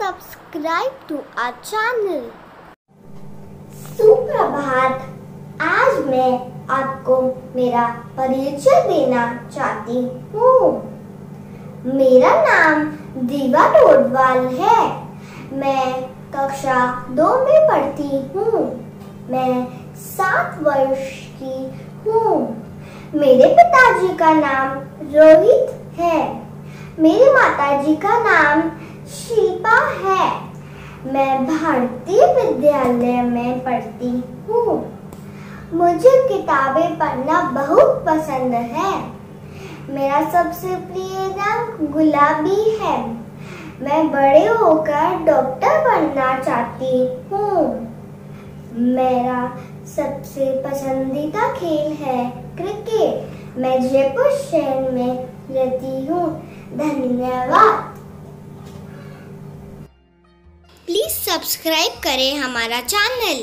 subscribe to our channel. सुप्रभात। आज मैं आपको मेरा परिचय देना चाहती हूँ। मेरा नाम दीवा टोडवाल है। मैं कक्षा दो में पढ़ती हूँ। मैं सात वर्ष की हूँ। मेरे पिताजी का नाम रोहित है। मेरी माताजी का नाम शिल्पा है। मैं भारतीय विद्यालय में पढ़ती हूँ। मुझे किताबें पढ़ना बहुत पसंद है। मेरा सबसे प्रिय रंग गुलाबी है। मैं बड़े होकर डॉक्टर बनना चाहती हूँ। मेरा सबसे पसंदीदा खेल है क्रिकेट। मैं जयपुर शहर में रहती हूँ। धन्यवाद। सब्सक्राइब करें हमारा चैनल।